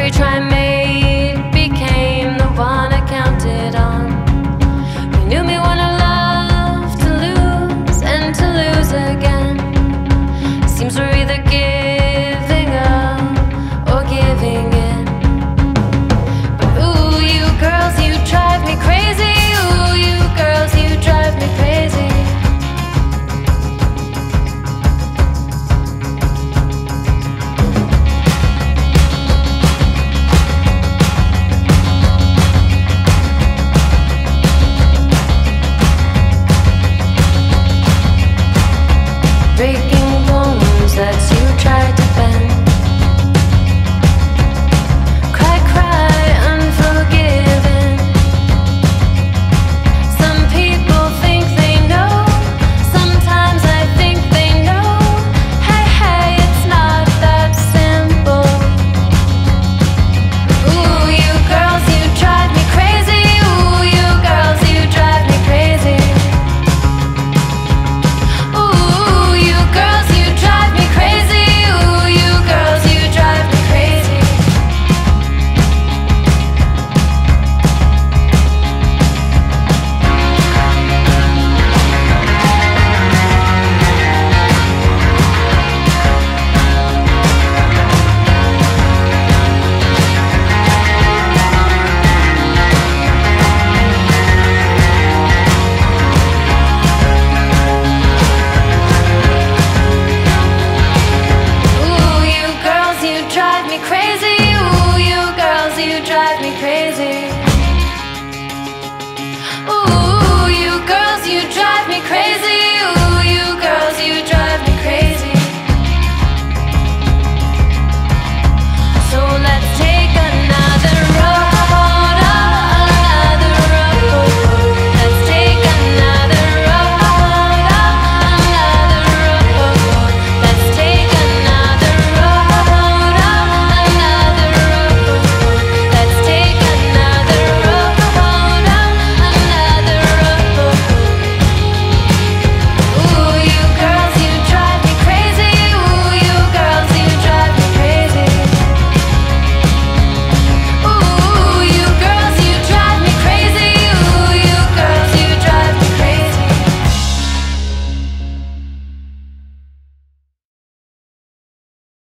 Every try made that you